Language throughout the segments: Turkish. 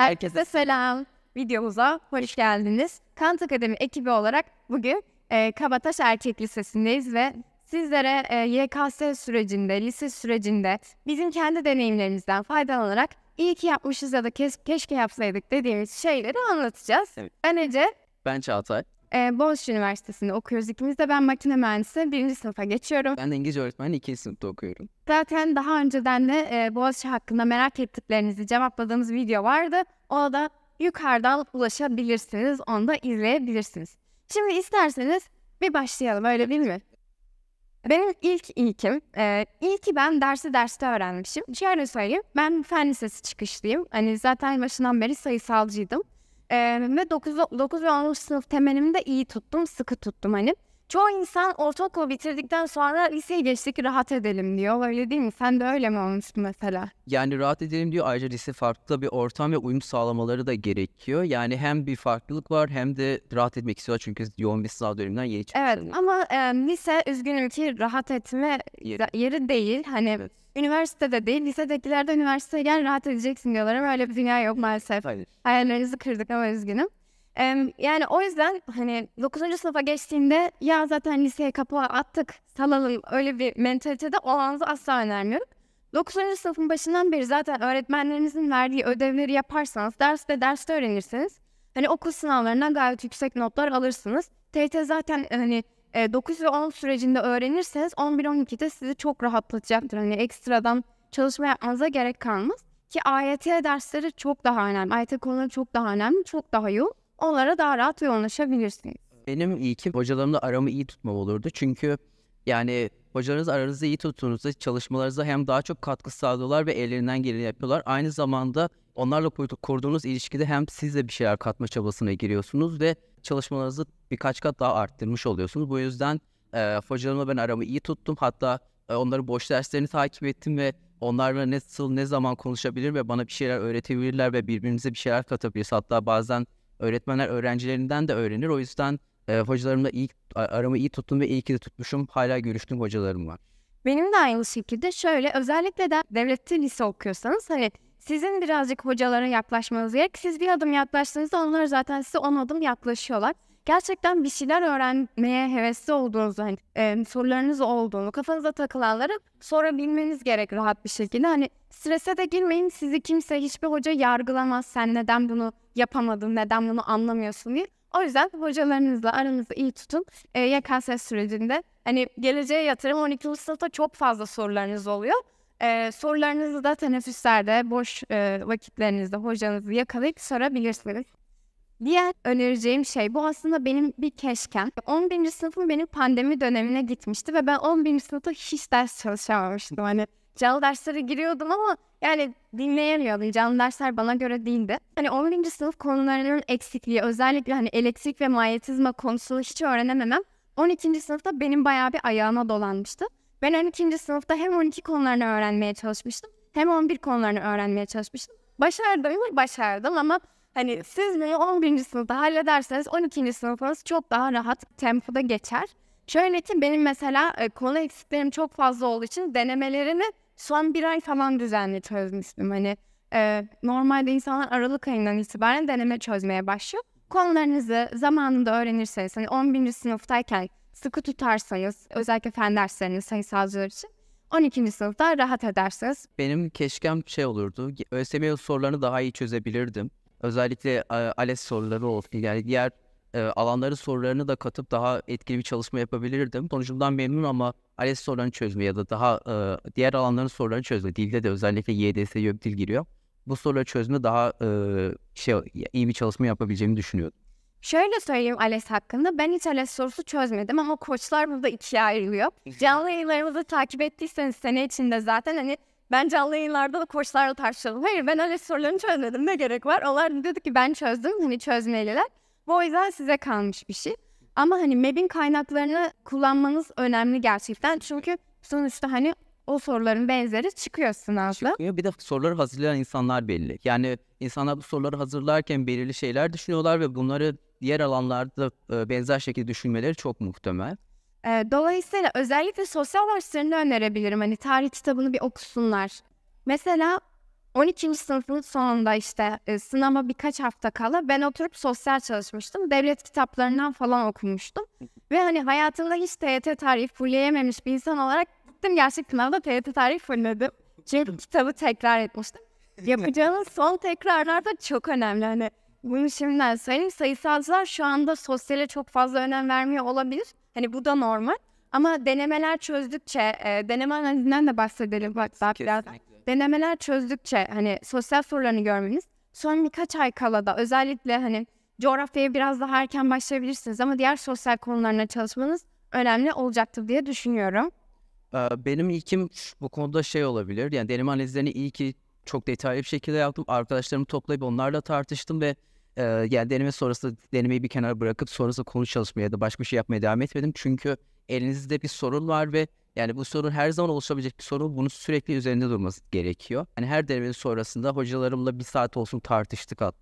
Herkese selam. Videomuza hoş geldiniz. Kant Akademi ekibi olarak bugün e, Kabataş Erkek Lisesi'ndeyiz ve sizlere e, YKS sürecinde, lise sürecinde bizim kendi deneyimlerimizden faydalanarak iyi ki yapmışız ya da kes- keşke yapsaydık dediğimiz şeyleri anlatacağız. Evet. Ben Ece, Ben Çağatay. E, Boğaziçi Üniversitesi'nde okuyoruz. İkimiz de ben makine mühendisi birinci sınıfa geçiyorum. Ben de İngilizce öğretmeni ikinci sınıfta okuyorum. Zaten daha önceden de e, Boğaziçi hakkında merak ettiklerinizi cevapladığımız video vardı. O da yukarıdan ulaşabilirsiniz. Onu da izleyebilirsiniz. Şimdi isterseniz bir başlayalım öyle değil mi? Benim ilk ilkim, e, ilki ben dersi derste öğrenmişim. Şöyle söyleyeyim, ben fen lisesi çıkışlıyım. Hani zaten başından beri sayısalcıydım. E, ve 9, 9 ve 10. sınıf temelimi de iyi tuttum, sıkı tuttum hani. Çoğu insan ortaokulu bitirdikten sonra liseye geçtik rahat edelim diyor. Öyle değil mi? Sen de öyle mi olmuştun mesela? Yani rahat edelim diyor. Ayrıca lise farklı bir ortam ve uyum sağlamaları da gerekiyor. Yani hem bir farklılık var hem de rahat etmek istiyorlar çünkü yoğun bir sınav döneminden yeni çıkmış. Evet ama e, lise üzgünüm ki rahat etme Yeri. yeri değil. Hani Evet. üniversitede değil. Lisedekiler de üniversiteye gel rahat edeceksin diyorlar ama öyle bir dünya yok maalesef. Hayır. Hayallerinizi kırdık ama üzgünüm. Yani o yüzden hani 9. sınıfa geçtiğinde ya zaten liseye kapağı attık salalım öyle bir mentalitede olmanızı asla önermiyorum. 9. sınıfın başından beri zaten öğretmenlerinizin verdiği ödevleri yaparsanız derste derste öğrenirsiniz. Hani okul sınavlarından gayet yüksek notlar alırsınız. TYT zaten hani e, 9 ve 10 sürecinde öğrenirseniz 11-12'de sizi çok rahatlatacaktır. Hani ekstradan çalışma yapmanıza gerek kalmaz. Ki AYT dersleri çok daha önemli. AYT konuları çok daha önemli, çok daha yoğun. Onlara daha rahat yoğunlaşabilirsiniz. Benim ilkim hocalarımla aramı iyi tutmam olurdu. Çünkü yani hocalarınız aranızı iyi tuttuğunuzda çalışmalarınıza hem daha çok katkı sağlıyorlar ve ellerinden geleni yapıyorlar. Aynı zamanda onlarla kurdu- kurduğunuz ilişkide hem siz de bir şeyler katma çabasına giriyorsunuz ve çalışmalarınızı birkaç kat daha arttırmış oluyorsunuz. Bu yüzden e, hocalarımla ben aramı iyi tuttum. Hatta e, onların boş derslerini takip ettim ve onlarla nasıl ne zaman konuşabilir ve bana bir şeyler öğretebilirler ve birbirimize bir şeyler katabiliriz. Hatta bazen öğretmenler öğrencilerinden de öğrenir. O yüzden e, hocalarımla iyi aramı iyi tuttum ve iyi ki de tutmuşum. Hala görüştüğüm hocalarım var. Benim de aynı şekilde şöyle özellikle de devlette lise okuyorsanız hani sizin birazcık hocalara yaklaşmanız gerek. Siz bir adım yaklaştığınızda onlar zaten size on adım yaklaşıyorlar. Gerçekten bir şeyler öğrenmeye hevesli olduğunuzu, hani, e, sorularınız olduğunu, kafanıza takılanları sorabilmeniz gerek rahat bir şekilde. Hani strese de girmeyin, sizi kimse, hiçbir hoca yargılamaz. Sen neden bunu yapamadın, neden bunu anlamıyorsun diye. O yüzden hocalarınızla aranızı iyi tutun. E, YKS sürecinde hani geleceğe yatırım 12. sınıfta çok fazla sorularınız oluyor. E, sorularınızı da teneffüslerde, boş e, vakitlerinizde hocanızı yakalayıp sorabilirsiniz. Diğer önereceğim şey bu aslında benim bir keşkem. 11. sınıfım benim pandemi dönemine gitmişti ve ben 11. sınıfta hiç ders çalışamamıştım. Hani canlı derslere giriyordum ama yani dinleyemiyordum. Canlı dersler bana göre değildi. Hani 11. sınıf konularının eksikliği özellikle hani elektrik ve manyetizma konusunu hiç öğrenememem 12. sınıfta benim bayağı bir ayağıma dolanmıştı. Ben 12. sınıfta hem 12 konularını öğrenmeye çalışmıştım hem 11 konularını öğrenmeye çalışmıştım. Başardım? Başardım ama hani siz bunu 11. sınıfta hallederseniz 12. sınıfınız çok daha rahat tempoda geçer. Şöyle ki benim mesela e, konu eksiklerim çok fazla olduğu için denemelerini son bir ay falan düzenli çözmüştüm. Hani e, normalde insanlar Aralık ayından itibaren deneme çözmeye başlıyor. Konularınızı zamanında öğrenirseniz, hani 11. sınıftayken sıkı tutarsanız, özellikle fen derslerini sayısalcılar için 12. sınıfta rahat edersiniz. Benim keşkem şey olurdu. ÖSYM sorularını daha iyi çözebilirdim. Özellikle e, ALES soruları olsun. Yani diğer e, alanların sorularını da katıp daha etkili bir çalışma yapabilirdim. Sonucumdan memnunum ama ALES sorularını çözme ya da daha e, diğer alanların sorularını çözme. Dilde de özellikle YDS YÖKDİL giriyor. Bu soruları çözme daha e, şey iyi bir çalışma yapabileceğimi düşünüyorum. Şöyle söyleyeyim ALES hakkında. Ben hiç ALES sorusu çözmedim ama koçlar burada ikiye ayrılıyor. Canlı yayınlarımızı takip ettiyseniz sene içinde zaten hani ben canlı yayınlarda da koçlarla tartışalım. Hayır ben ALES sorularını çözmedim ne gerek var? Onlar dedi ki ben çözdüm hani çözmeliler. Bu o yüzden size kalmış bir şey. Ama hani MEB'in kaynaklarını kullanmanız önemli gerçekten. Çünkü sonuçta hani o soruların benzeri çıkıyor sınavda. Çıkıyor. Bir de soruları hazırlayan insanlar belli. Yani insanlar bu soruları hazırlarken belirli şeyler düşünüyorlar ve bunları diğer alanlarda e, benzer şekilde düşünmeleri çok muhtemel. Ee, dolayısıyla özellikle sosyal derslerini önerebilirim. Hani tarih kitabını bir okusunlar. Mesela 12. sınıfın sonunda işte e, sınava birkaç hafta kala ben oturup sosyal çalışmıştım. Devlet kitaplarından falan okumuştum. Ve hani hayatımda hiç TYT tarihi fullleyememiş bir insan olarak gittim gerçek sınavda TYT tarihi fullledim. Çünkü kitabı tekrar etmiştim. Yapacağınız son tekrarlar da çok önemli. Hani bunu şimdiden söyleyeyim. Sayısalcılar şu anda sosyale çok fazla önem vermiyor olabilir. Hani bu da normal. Ama denemeler çözdükçe, e, deneme analizinden de bahsedelim bak daha biraz. Denemeler çözdükçe hani sosyal sorularını görmeniz son birkaç ay kala da özellikle hani coğrafyaya biraz daha erken başlayabilirsiniz ama diğer sosyal konularına çalışmanız önemli olacaktır diye düşünüyorum. Ee, Benim ilkim bu konuda şey olabilir. Yani deneme analizlerini iyi ki çok detaylı bir şekilde yaptım. Arkadaşlarımı toplayıp onlarla tartıştım ve e, yani deneme sonrası denemeyi bir kenara bırakıp sonrasında konu çalışmaya ya da başka bir şey yapmaya devam etmedim. Çünkü elinizde bir sorun var ve yani bu sorun her zaman oluşabilecek bir sorun. Bunun sürekli üzerinde durması gerekiyor. Yani her denemenin sonrasında hocalarımla bir saat olsun tartıştık. hat-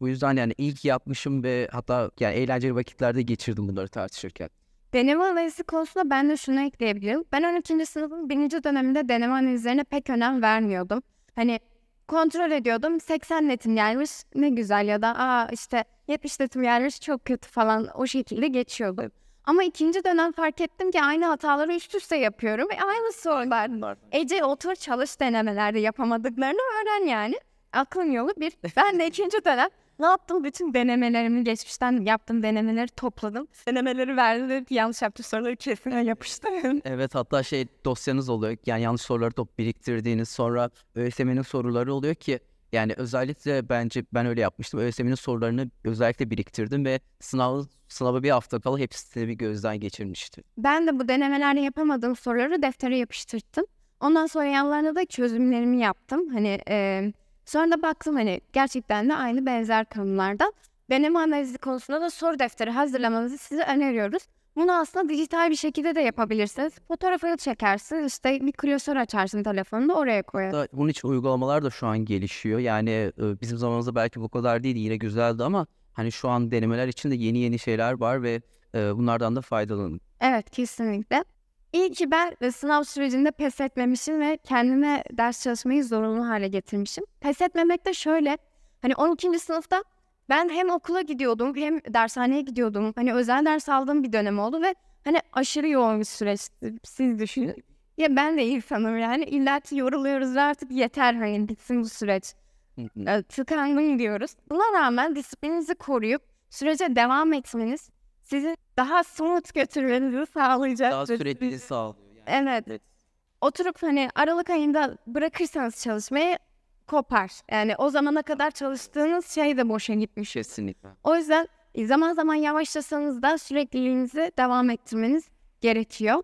Bu yüzden yani ilk yapmışım ve hatta yani eğlenceli vakitlerde geçirdim bunları tartışırken. Deneme analizi konusunda ben de şunu ekleyebilirim. Ben 12. sınıfın birinci döneminde deneme analizlerine pek önem vermiyordum. Hani kontrol ediyordum 80 netim gelmiş ne güzel ya da aa işte 70 netim gelmiş çok kötü falan o şekilde geçiyordum. Ama ikinci dönem fark ettim ki aynı hataları üst üste yapıyorum ve aynı sorular. Ece otur çalış denemelerde yapamadıklarını öğren yani. Aklın yolu bir. Ben de ikinci dönem ne yaptım? Bütün denemelerimi geçmişten yaptığım denemeleri topladım. Denemeleri verdim. Yanlış yaptığım soruları kesin yapıştırdım. Evet hatta şey dosyanız oluyor. Yani yanlış soruları top biriktirdiğiniz sonra ÖSYM'nin soruları oluyor ki yani özellikle bence ben öyle yapmıştım. ÖSYM'nin sorularını özellikle biriktirdim ve sınav sınava bir hafta kala hepsini bir gözden geçirmiştim. Ben de bu denemelerde yapamadığım soruları deftere yapıştırdım. Ondan sonra yanlarına da çözümlerimi yaptım. Hani e, sonra da baktım hani gerçekten de aynı benzer konularda. Deneme analizi konusunda da soru defteri hazırlamanızı size öneriyoruz. Bunu aslında dijital bir şekilde de yapabilirsiniz. Fotoğrafını çekersiniz, işte bir klasör açarsın telefonunda oraya koyarsın. Bunun için uygulamalar da şu an gelişiyor. Yani e, bizim zamanımızda belki bu kadar değil yine güzeldi ama hani şu an denemeler için de yeni yeni şeyler var ve e, bunlardan da faydalanın. Evet kesinlikle. İyi ki ben e, sınav sürecinde pes etmemişim ve kendime ders çalışmayı zorunlu hale getirmişim. Pes etmemek de şöyle. Hani 12. sınıfta ben hem okula gidiyordum hem dershaneye gidiyordum. Hani özel ders aldığım bir dönem oldu ve hani aşırı yoğun bir süreçti. Siz düşünün. Ya ben de insanım yani. İlla ki yoruluyoruz ve artık yeter hani bitsin bu süreç. E, tıkandım diyoruz. Buna rağmen disiplininizi koruyup sürece devam etmeniz sizi daha somut götürmenizi sağlayacak. Daha sürekli sağlıyor. Yani. Evet. Evet. Oturup hani Aralık ayında bırakırsanız çalışmayı kopar. Yani o zamana kadar çalıştığınız şey de boşa gitmiş. Kesinlikle. O yüzden e, zaman zaman yavaşlasanız da sürekliliğinizi devam ettirmeniz gerekiyor.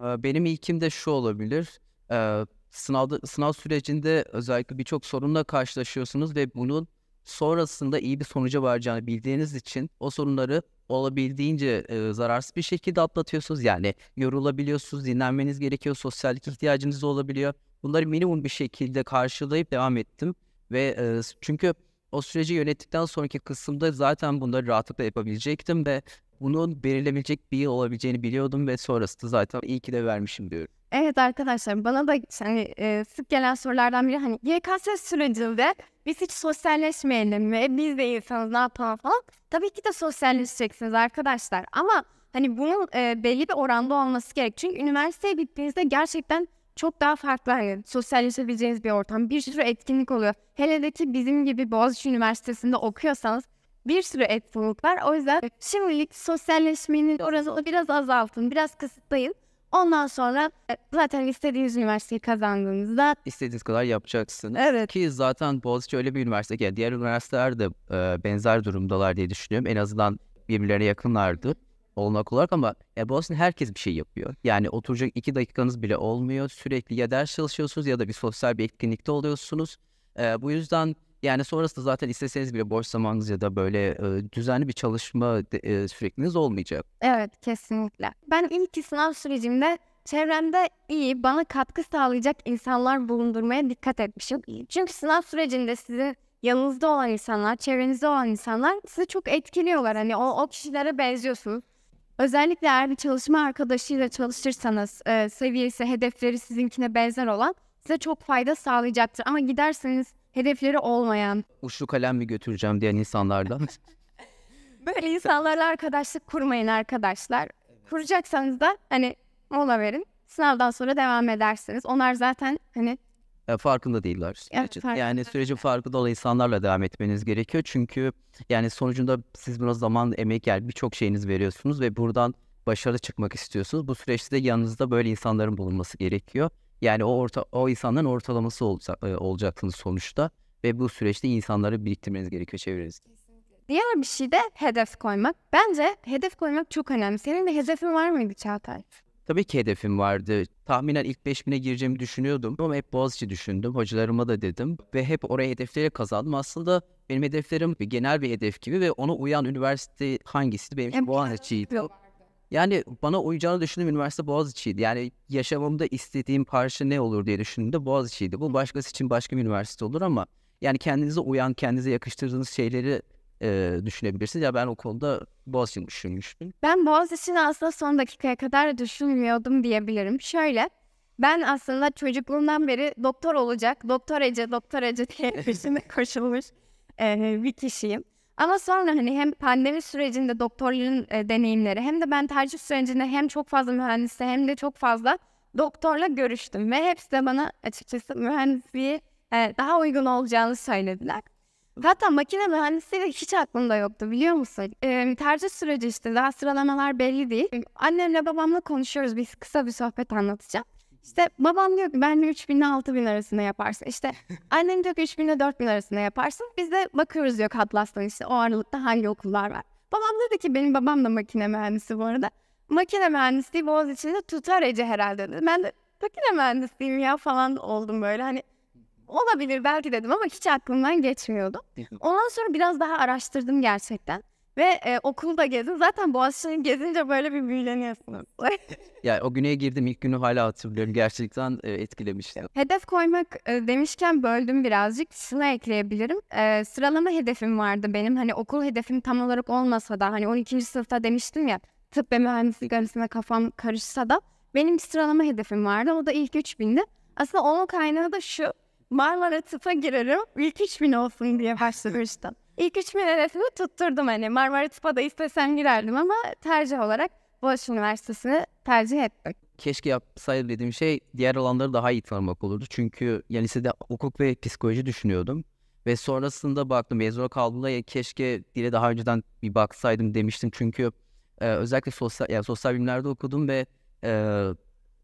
Ee, Benim ilkim de şu olabilir. Ee, Sınavda, sınav sürecinde özellikle birçok sorunla karşılaşıyorsunuz ve bunun sonrasında iyi bir sonuca varacağını bildiğiniz için o sorunları olabildiğince e, zararsız bir şekilde atlatıyorsunuz. Yani yorulabiliyorsunuz, dinlenmeniz gerekiyor, sosyallik ihtiyacınız olabiliyor. Bunları minimum bir şekilde karşılayıp devam ettim ve e, çünkü o süreci yönettikten sonraki kısımda zaten bunları rahatlıkla yapabilecektim ve bunun belirlebilecek bir yıl olabileceğini biliyordum ve sonrasında zaten iyi ki de vermişim diyorum. Evet arkadaşlar bana da hani e, sık gelen sorulardan biri hani YKS sürecinde biz hiç sosyalleşmeyelim mi? Biz de insanız ne yapalım falan. Tabii ki de sosyalleşeceksiniz arkadaşlar ama hani bunun e, belli bir oranda olması gerek. Çünkü üniversiteye gittiğinizde gerçekten çok daha farklı hani sosyalleşebileceğiniz bir ortam. Bir sürü etkinlik oluyor. Hele de ki bizim gibi Boğaziçi Üniversitesi'nde okuyorsanız bir sürü etkinlik var. O yüzden şimdilik sosyalleşmenin oranını biraz azaltın, biraz kısıtlayın. Ondan sonra e, zaten istediğiniz üniversiteyi kazandığınızda İstediğiniz kadar yapacaksınız. Evet. Ki zaten Boğaziçi öyle bir üniversite ki yani diğer üniversiteler de e, benzer durumdalar diye düşünüyorum. En azından birbirlerine yakınlardı olmak olarak ama e, Boğaziçi'nde herkes bir şey yapıyor. Yani oturacak iki dakikanız bile olmuyor. Sürekli ya ders çalışıyorsunuz ya da bir sosyal bir etkinlikte oluyorsunuz. E, bu yüzden yani sonrasında zaten isteseniz bile boş zamanınız ya da böyle e, düzenli bir çalışma e, sürekliliğiniz olmayacak. evet kesinlikle. Ben ilk sınav sürecimde çevremde iyi, bana katkı sağlayacak insanlar bulundurmaya dikkat etmişim. Çünkü sınav sürecinde sizin yanınızda olan insanlar, çevrenizde olan insanlar sizi çok etkiliyorlar. Hani o, o kişilere benziyorsunuz. Özellikle eğer bir çalışma arkadaşıyla çalışırsanız, e, seviyesi, hedefleri sizinkine benzer olan size çok fayda sağlayacaktır. Ama giderseniz hedefleri olmayan, Uçlu kalem mi götüreceğim diyen insanlardan. böyle insanlarla arkadaşlık kurmayın arkadaşlar. Kuracaksanız da hani mola verin. Sınavdan sonra devam edersiniz. Onlar zaten hani E, farkında değiller. sürecin. farkında. Yani sürecin farkında olan insanlarla devam etmeniz gerekiyor. Çünkü yani sonucunda siz buna zaman, emek yani birçok şeyiniz veriyorsunuz ve buradan başarılı çıkmak istiyorsunuz. Bu süreçte de yanınızda böyle insanların bulunması gerekiyor. Yani o orta o insanların ortalaması olacak, e, olacaksınız sonuçta ve bu süreçte insanları biriktirmeniz gerekiyor çevrenizde. diğer bir şey de hedef koymak. Bence hedef koymak çok önemli. Senin de hedefin var mıydı Çağatay? Tabii ki hedefim vardı. Tahminen ilk 5000'e gireceğimi düşünüyordum ama hep Boğaziçi düşündüm. Hocalarıma da dedim ve hep oraya hedefleri kazandım. Aslında benim hedeflerim bir genel bir hedef gibi ve ona uyan üniversite hangisi benim için Boğaziçi'ydi. Yani bana uyacağını düşündüğüm üniversite Boğaziçi'ydi. Yani yaşamımda istediğim parça ne olur diye düşündüğümde Boğaziçi'ydi. Bu başkası için başka bir üniversite olur ama yani kendinize uyan, kendinize yakıştırdığınız şeyleri e, düşünebilirsiniz. Ya ben o konuda Boğaziçi'ni düşünmüştüm. Ben Boğaziçi'ni aslında son dakikaya kadar düşünmüyordum diyebilirim. Şöyle, ben aslında çocukluğumdan beri doktor olacak, doktor Ece, doktor Ece diye peşine koşulmuş eee, bir kişiyim. Ama sonra hani hem pandemi sürecinde doktorların e, deneyimleri hem de ben tercih sürecinde hem çok fazla mühendisle hem de çok fazla doktorla görüştüm. Ve hepsi de bana açıkçası mühendisliği e, daha uygun olacağını söylediler. Hatta makine mühendisliği hiç aklımda yoktu biliyor musun? Ee, tercih süreci işte daha sıralamalar belli değil. Annemle babamla konuşuyoruz. Biz kısa bir sohbet anlatacağım. İşte babam diyor ki ben 3000 ile 6000 arasında yaparsın. İşte annem diyor ki 3000 ile 4000 arasında yaparsın. Biz de bakıyoruz diyor Katlas'tan işte o aralıkta hangi okullar var. Babam dedi ki benim babam da makine mühendisi bu arada. Makine mühendisliği Boğaziçi'nde tutar Ece herhalde dedi. Ben de makine mühendisliğim ya falan oldum böyle hani olabilir belki dedim ama hiç aklımdan geçmiyordu. Ondan sonra biraz daha araştırdım gerçekten. Ve e, okulda gezdim. Zaten Boğaziçi'ni gezince böyle bir büyüleniyorsunuz. Yani o güne girdim ilk günü hala hatırlıyorum. Gerçekten e, etkilemişti. Hedef koymak e, demişken böldüm birazcık. Şunu ekleyebilirim. E, sıralama hedefim vardı benim. Hani okul hedefim tam olarak olmasa da hani 12. sınıfta demiştim ya tıp ve mühendislik arasında kafam karışsa da benim sıralama hedefim vardı. O da ilk 3000'di. Aslında onun kaynağı da şu. Marmara tıpa girerim. İlk 3000 olsun diye başlamıştım. İlk 3000 hedefimi tutturdum hani. Marmara tıpa da istesem girerdim ama tercih olarak Boğaziçi Üniversitesi'ni tercih ettim. Keşke yapsaydım dediğim şey diğer alanları daha iyi tanımak olurdu. Çünkü yani lisede hukuk ve psikoloji düşünüyordum. Ve sonrasında baktım mezuna kaldığımda ya keşke dile daha önceden bir baksaydım demiştim. Çünkü e, özellikle sosyal yani sosyal bilimlerde okudum ve e,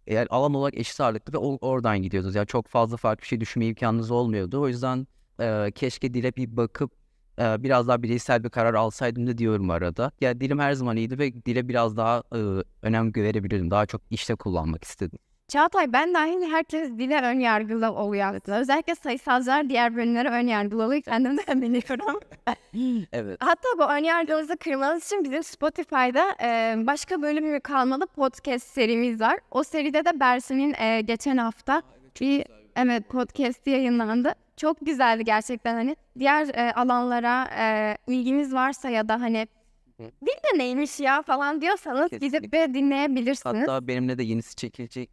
yani alan olarak eşit ağırlıklı ve oradan gidiyordunuz. Yani çok fazla farklı bir şey düşünme imkanınız olmuyordu. O yüzden e, keşke dile bir bakıp e, biraz daha bireysel bir karar alsaydım da diyorum arada. Ya dilim her zaman iyiydi ve dile biraz daha e, önem verebilirdim. Daha çok işte kullanmak istedim. Çağatay ben dahil herkes dile ön yargılı oluyor. Özellikle sayısalcılar diğer bölümlere ön yargılı oluyor. Kendimden biliyorum. Evet. Hatta bu ön yargınızı kırmanız için bizim Spotify'da e, başka bölümü kalmalı podcast serimiz var. O seride de Bersin'in e, geçen hafta bir evet podcast yayınlandı. Çok güzeldi gerçekten hani diğer e, alanlara e, ilginiz varsa ya da hani dil de neymiş ya falan diyorsanız gidip Kesinlikle. de dinleyebilirsiniz. Hatta benimle de yenisi çekilecek.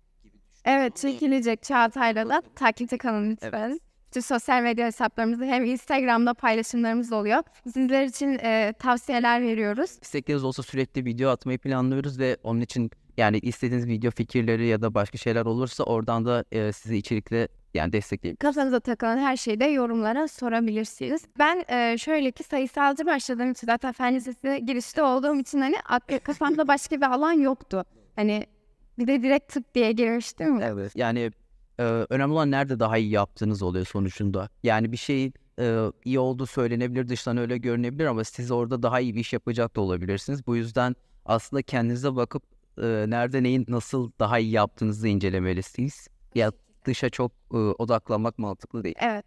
Evet çekilecek Çağatay'la da takipte kalın lütfen. Evet. Bütün sosyal medya hesaplarımızda hem Instagram'da paylaşımlarımız oluyor. Sizler için e, tavsiyeler veriyoruz. İstekleriniz olsa sürekli video atmayı planlıyoruz ve onun için yani istediğiniz video fikirleri ya da başka şeyler olursa oradan da e, sizi içerikle yani destekleyebiliriz. Kafanıza takılan her şeyi de yorumlara sorabilirsiniz. Ben e, şöyle ki sayısalcı başladığım için zaten fen lisesine girişte olduğum için hani ak- kafamda başka bir alan yoktu. Hani bir de direkt tıp diye girmiştim. Evet. Yani e, önemli olan nerede daha iyi yaptığınız oluyor sonucunda. Yani bir şey e, iyi olduğu söylenebilir, dıştan öyle görünebilir ama siz orada daha iyi bir iş yapacak da olabilirsiniz. Bu yüzden aslında kendinize bakıp e, nerede neyin nasıl daha iyi yaptığınızı incelemelisiniz. Ya dışa çok e, odaklanmak mantıklı değil. Evet.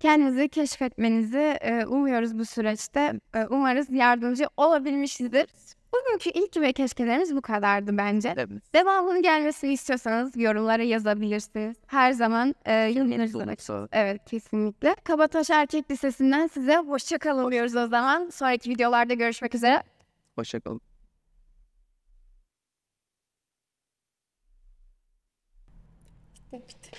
Kendinizi keşfetmenizi e, umuyoruz bu süreçte. E, umarız yardımcı olabilmişizdir. Bugünkü ilk ve keşkelerimiz bu kadardı bence. Evet. Devamının gelmesini istiyorsanız yorumlara yazabilirsiniz. Her zaman e. Olursa- Evet kesinlikle. Kabataş Erkek Lisesi'nden size hoşça kalın diyoruz o zaman. Sonraki videolarda görüşmek üzere. なくて。